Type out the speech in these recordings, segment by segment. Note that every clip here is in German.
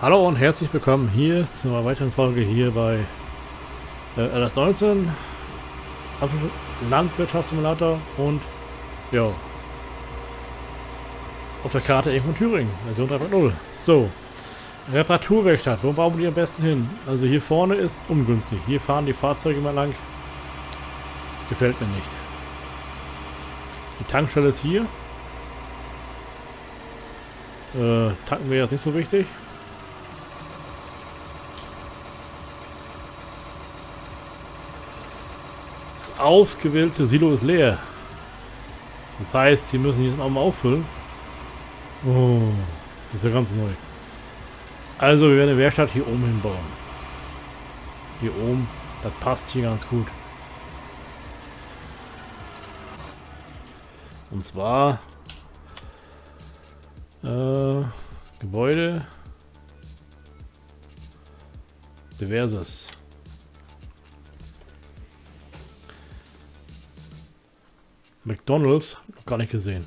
Hallo und herzlich willkommen hier zu einer weiteren Folge hier bei äh, LS19 Landwirtschaftssimulator und ja auf der Karte irgendwo Thüringen, Version 3.0. So, Reparaturwerkstatt, wo brauchen wir die am besten hin? Also hier vorne ist ungünstig, hier fahren die Fahrzeuge mal lang, gefällt mir nicht. Die Tankstelle ist hier, äh, tanken wir jetzt nicht so wichtig. Ausgewählte Silo ist leer. Das heißt, wir müssen jetzt auch mal auffüllen. Oh, das ist ja ganz neu. Also, wir werden eine Werkstatt hier oben hinbauen. Hier oben, das passt hier ganz gut. Und zwar äh, Gebäude. Diverses. McDonalds, noch gar nicht gesehen.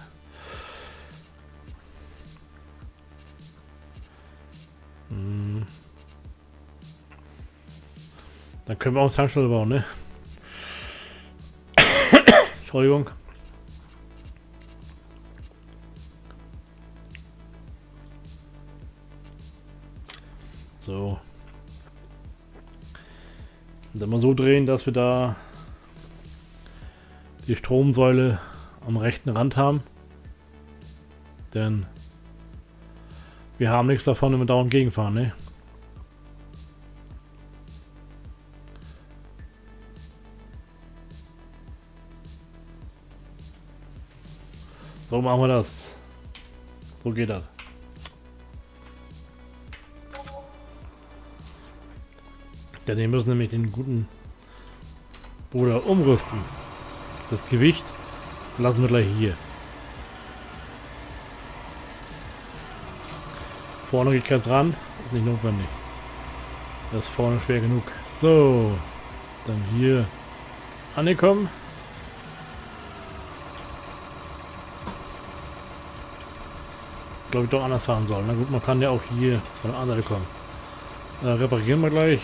Hm. Dann können wir auch eine Tankstelle bauen, ne? Entschuldigung. So. Und dann mal so drehen, dass wir da die Stromsäule am rechten Rand haben. Denn wir haben nichts davon, wenn wir dauernd gegenfahren, ne? So machen wir das. So geht das. Denn wir müssen nämlich den guten Bruder umrüsten. Das Gewicht lassen wir gleich hier. Vorne geht keins ran. Ist nicht notwendig. Das ist vorne schwer genug. So. Dann hier angekommen. Glaube ich doch anders fahren sollen. Na gut, man kann ja auch hier von der anderen kommen. Äh, reparieren wir gleich.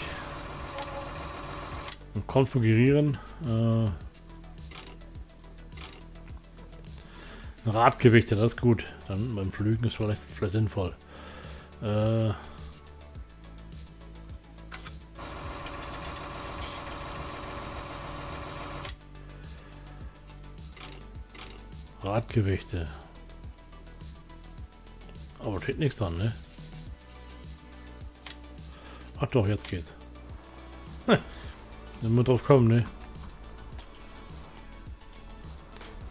Und konfigurieren. Äh, Radgewichte, das ist gut. Dann beim Flügen ist vielleicht, vielleicht sinnvoll. Äh, Radgewichte. Aber steht nichts dran, ne? Ach doch, jetzt geht's. Wenn wir drauf kommen, ne?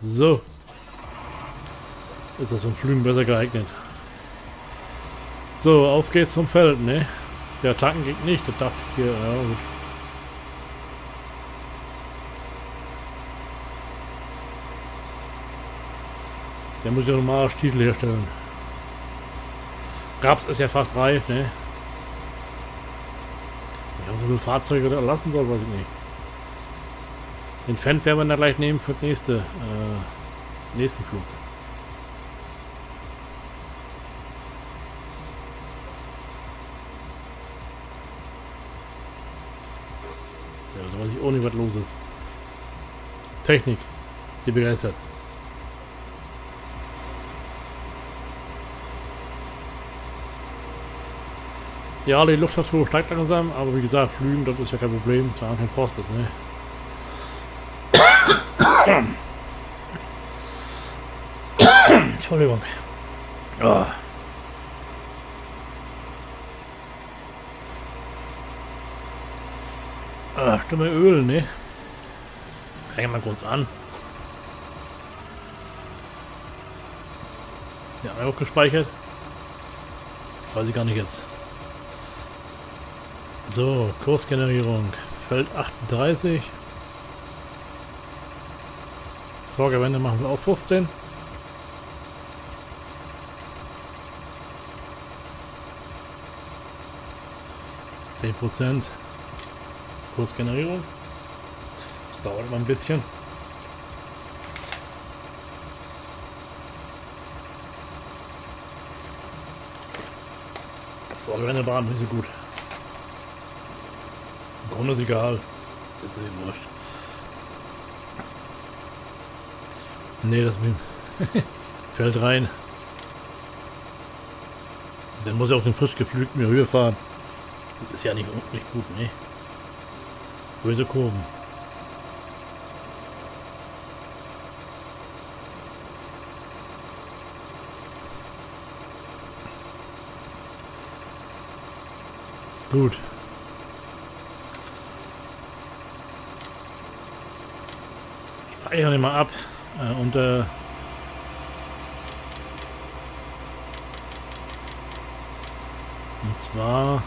So. Ist das zum Flügen besser geeignet. So, auf geht's zum Feld, ne? Der tanken geht nicht, das dachte ich hier. Ja, gut. Der muss ja normal Stiefel herstellen. Raps ist ja fast reif, ne? Ja, so viele Fahrzeuge lassen soll, weiß ich nicht. Den Fendt werden wir dann gleich nehmen für den nächste, äh, nächsten Flug. Ja, also weiß ich auch nicht, was los ist. Technik, die begeistert. Ja, die Luftfeuchtigkeit steigt langsam, aber wie gesagt, Flügen, das ist ja kein Problem, da kein Frost ist, ne? Entschuldigung. Oh. Ah, Stimme Öl, ne? Hängen wir kurz an. Ja, auch gespeichert. Weiß ich gar nicht jetzt. So, Kursgenerierung. Feld 38. Vorgewende machen wir auf 15. Zehn Prozent Kursgenerierung. Das dauert immer ein bisschen. Vorgewende waren nicht so gut. Im Grunde ist egal. Das ist eben wurscht. Nee, das fällt rein. Dann muss ich auch den frisch geflügten Höhe fahren. Das ist ja nicht, nicht gut, ne? Böse Kurven. Gut. Speichern wir mal ab. Äh, unter Und zwar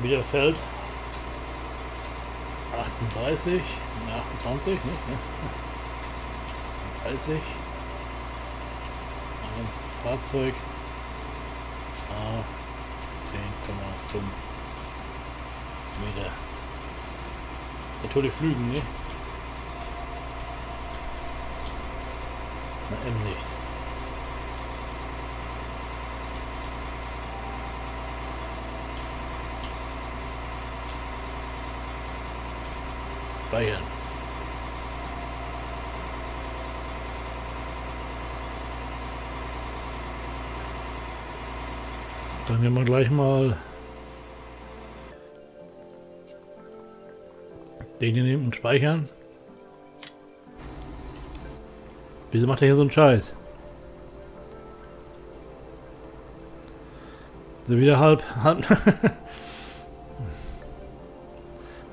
Bielefeld 38, ne, 28, nicht, ne? 30. Ein Fahrzeug A 10,5 Meter. Natürlich Flügen, ne? Na, M nicht. Bayern. Dann nehmen wir gleich mal den hier nehmen und speichern. Wieso macht er hier so einen Scheiß? wieder halb, halb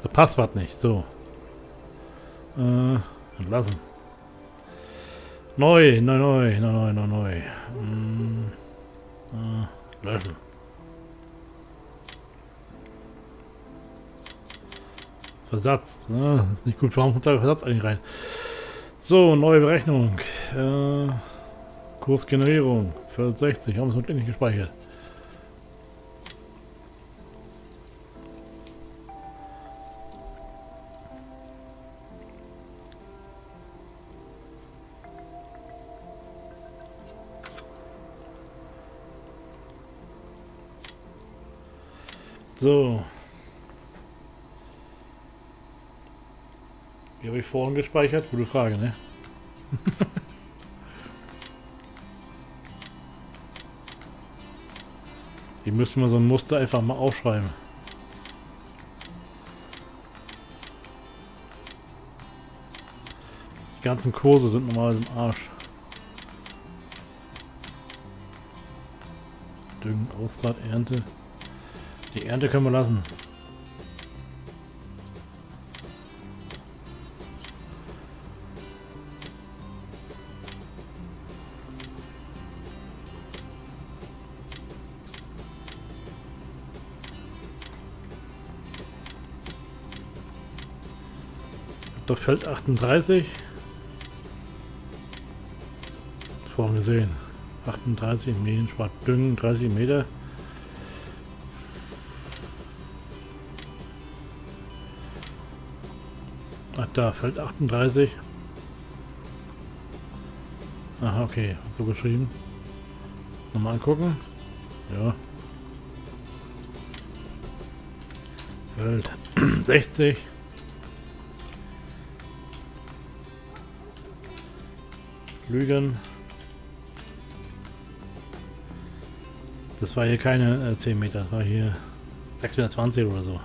da passt was nicht. So. Äh, lassen. Neu, neu, neu, neu, neu, neu. Hm, äh, löschen. Versatz. Ne? Ist nicht gut. Warum kommt da Versatz eigentlich rein? So, neue Berechnung. Äh, Kursgenerierung. 460. Haben wir es noch nicht gespeichert. So. Wie habe ich vorhin gespeichert? Gute Frage, ne? Die müssen wir so ein Muster einfach mal aufschreiben. Die ganzen Kurse sind normal im Arsch. Düngen, Aussaat, Ernte. Die Ernte können wir lassen. Doch Feld 38. Vorhin gesehen. 38 Medien, Düngen, 30 Meter. Ach da, Feld 38. Aha, okay, so geschrieben. Nochmal angucken. Ja. Feld 60. Lügen. Das war hier keine äh, 10 Meter, das war hier 6,20 Meter oder so.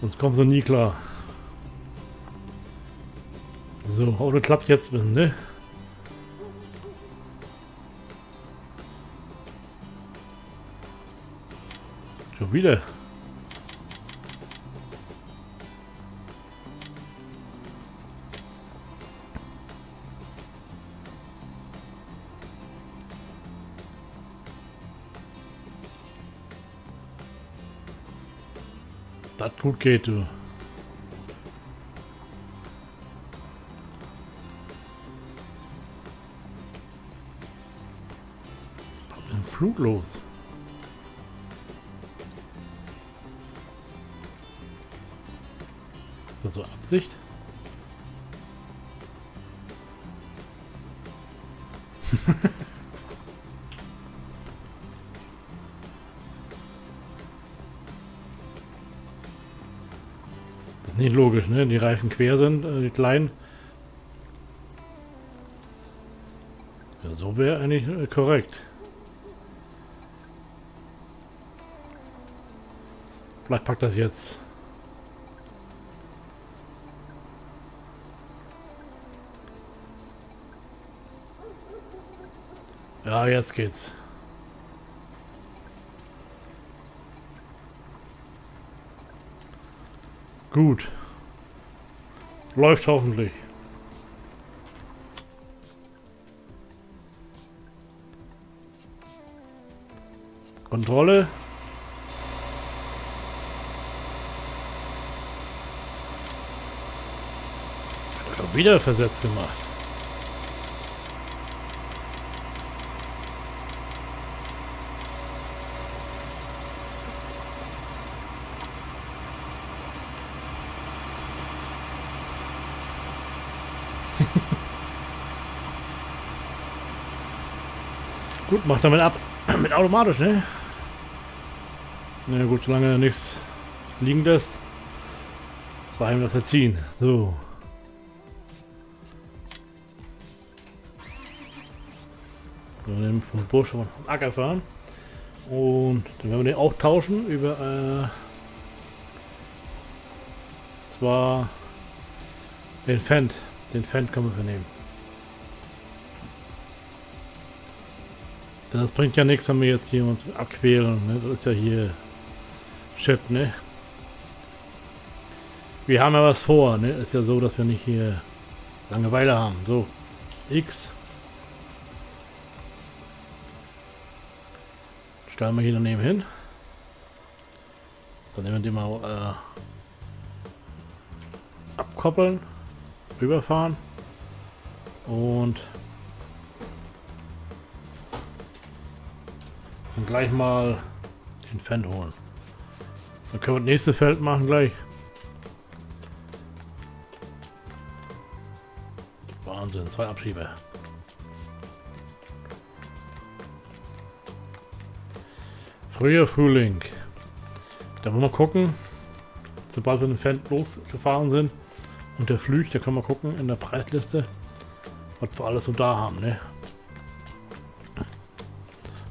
Sonst kommen sie nie klar. So, Auto klappt jetzt, ne? Schon wieder. das gut geht, du. Flug los. Ist das so Absicht? Nicht logisch, ne? Die Reifen quer sind, äh, die kleinen. Ja, so wäre eigentlich äh, korrekt. Vielleicht packt das jetzt. Ja, jetzt geht's. Gut. Läuft hoffentlich. Kontrolle. Wieder versetzt gemacht. Gut, macht damit ab. Mit automatisch, ne? Na gut, solange nichts liegen lässt, war ihm das verziehen. So. Nehmen vom Busch vom Acker fahren. Und dann werden wir den auch tauschen über äh, zwar den Fendt. Den Fendt können wir vernehmen. Das bringt ja nichts, wenn wir jetzt hier uns abquälen. Ne? Das ist ja hier Shit, ne? Wir haben ja was vor, ne? Ist ja so, dass wir nicht hier Langeweile haben. So, X. Stellen wir hier daneben hin. Dann nehmen wir den mal äh, abkoppeln, rüberfahren und Und gleich mal den Fan holen. Dann können wir das nächste Feld machen gleich. Wahnsinn, zwei Abschieber. Früher Frühling. Da wollen wir gucken, sobald wir den Fan losgefahren sind und der Flücht, da können wir gucken in der Preisliste, was wir alles so da haben. Ne?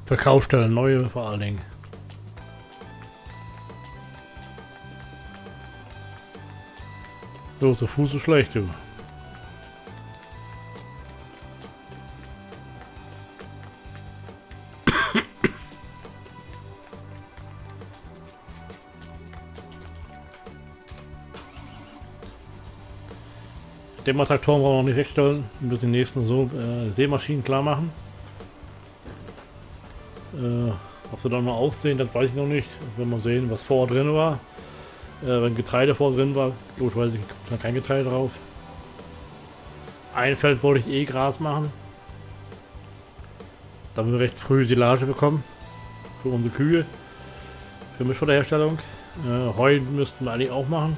Verkaufsstellen, neue vor allen Dingen. So, ist der Fuß so schlecht, du. Demo-Traktoren brauchen wir noch nicht wegstellen. Wir müssen die nächsten so äh, Seemaschinen klar machen. Äh, ob sie dann mal aussehen, das weiß ich noch nicht. Wenn wir sehen, was vor drin war. Äh, wenn Getreide vor drin war, logischerweise kommt da kein Getreide drauf. Ein Feld wollte ich eh Gras machen. Damit wir recht früh Silage bekommen. Für unsere Kühe. Für Mischfutterherstellung. Äh, Heu müssten wir eigentlich auch machen.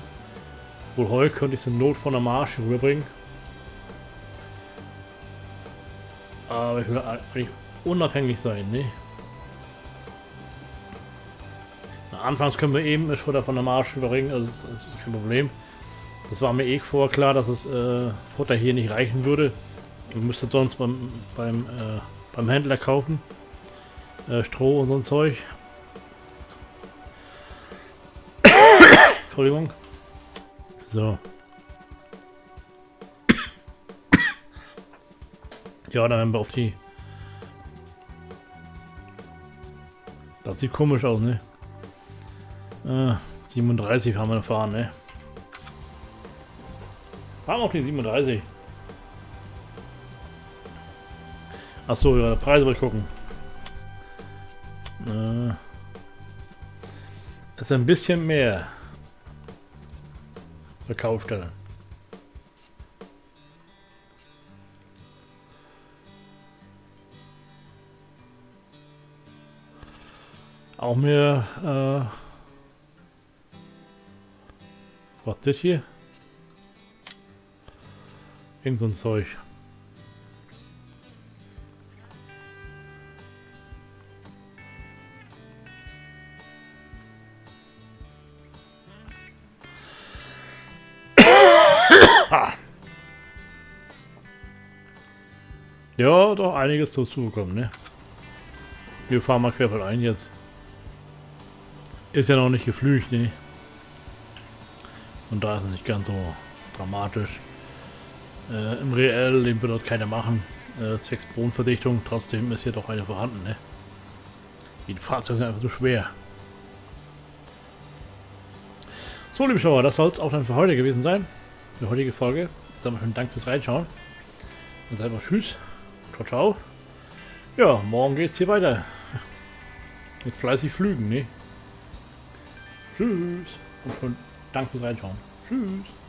Wohl Heu könnte ich zur Not von der Marsch rüberbringen. Aber ich will eigentlich unabhängig sein, ne? Anfangs können wir eben Futter von der Marsch überringen, also das ist kein Problem. Das war mir eh vorher klar, dass das äh, Futter hier nicht reichen würde. Ihr müsstet sonst beim, beim, äh, beim Händler kaufen. Äh, Stroh und so ein Zeug. Entschuldigung. So. Ja, dann werden wir auf die... Das sieht komisch aus, ne? Äh, 37 haben wir gefahren, ne? Wir auch die 37. Achso, ja, der Preis will ich gucken. Äh, ist ein bisschen mehr. Verkaufsstelle. Auch mehr, äh, was ist das hier? Irgend so ein Zeug. Ja, doch einiges dazu gekommen, ne? Wir fahren mal querfeld ein jetzt. Ist ja noch nicht geflücht, ne? Und da ist es nicht ganz so dramatisch. Äh, Im Reell, den wird dort keiner machen. Äh, zwecks Bodenverdichtung, trotzdem ist hier doch eine vorhanden, ne? Die Fahrzeuge sind einfach so schwer. So, liebe Schauer, das soll es auch dann für heute gewesen sein. Für die heutige Folge. Ich sage mal schönen Dank fürs Reinschauen. Und selber Tschüss. Ciao, ciao. Ja, morgen geht's hier weiter. Mit fleißig Flügen, ne? Tschüss. Und schon Dank fürs Reinschauen. Tschüss.